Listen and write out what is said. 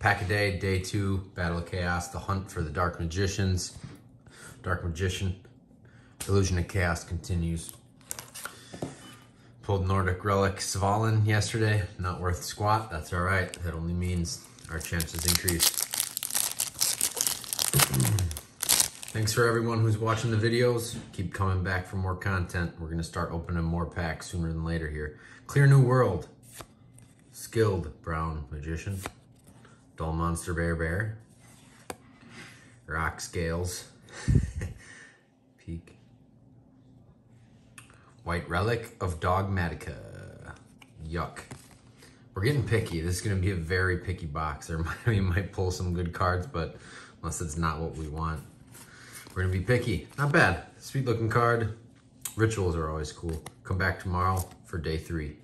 Pack a day, day two, Battle of Chaos, the hunt for the Dark Magicians. Dark Magician, Illusion of Chaos continues. Pulled Nordic Relic Svalinn yesterday. Not worth squat. That's all right. That only means our chances increase. Thanks for everyone who's watching the videos. Keep coming back for more content. We're to start opening more packs sooner than later here. Clear New World. Skilled Brown Magician. Doll Monster Bear-Bear. Rock Scales. Peak. White Relic of Dogmatika, Yuck. We're getting picky. This is going to be a very picky box. There might, we might pull some good cards, but unless it's not what we want, we're going to be picky. Not bad. Sweet looking card. Rituals are always cool. Come back tomorrow for day three.